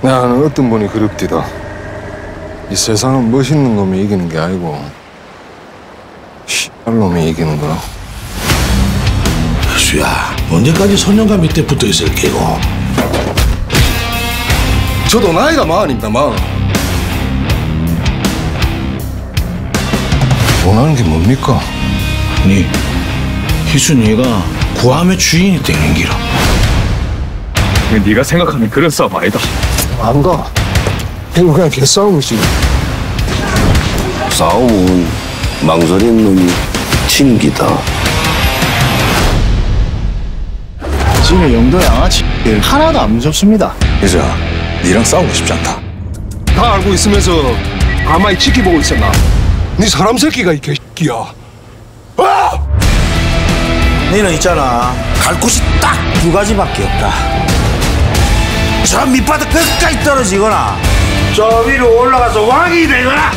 나는 어떤 분이 그립디다. 이 세상은 멋있는 놈이 이기는 게 아니고 씨발 놈이 이기는 거라. 수야 언제까지 소년과 밑에 붙어 있을 게고 저도 나이가 마흔입니다, 마흔. 원하는 게 뭡니까? 아니 희순이가 구함의 주인이 되는 기라 네가 생각하는 그런 싸움 아니다. 안 가. 이거 그냥 개싸움이지. 싸움은 망설이는 놈이 튕기다. 지금 영도 양아치 하나도 안 무섭습니다. 이자 니랑 싸우고 싶지 않다. 다 알고 있으면서 가만히 지켜보고 있었나? 네 사람 새끼가 이 개새끼야. 너는 있잖아 갈 곳이 딱 두 가지밖에 없다 저 밑바닥 끝까지 떨어지거나 저 위로 올라가서 왕이 되거나